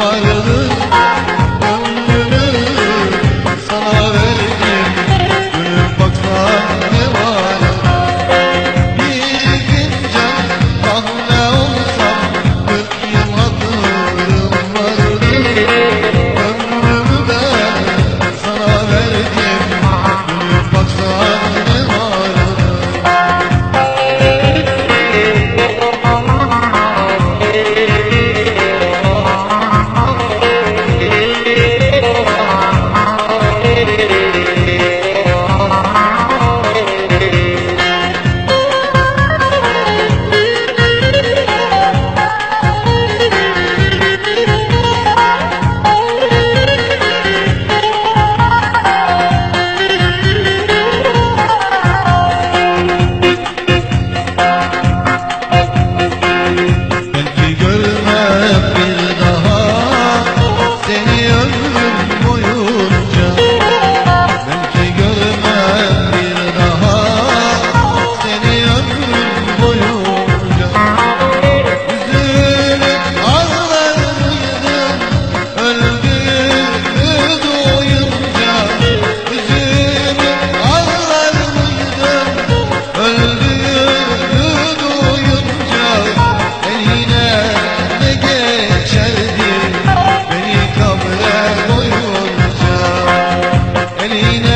vardı. Medine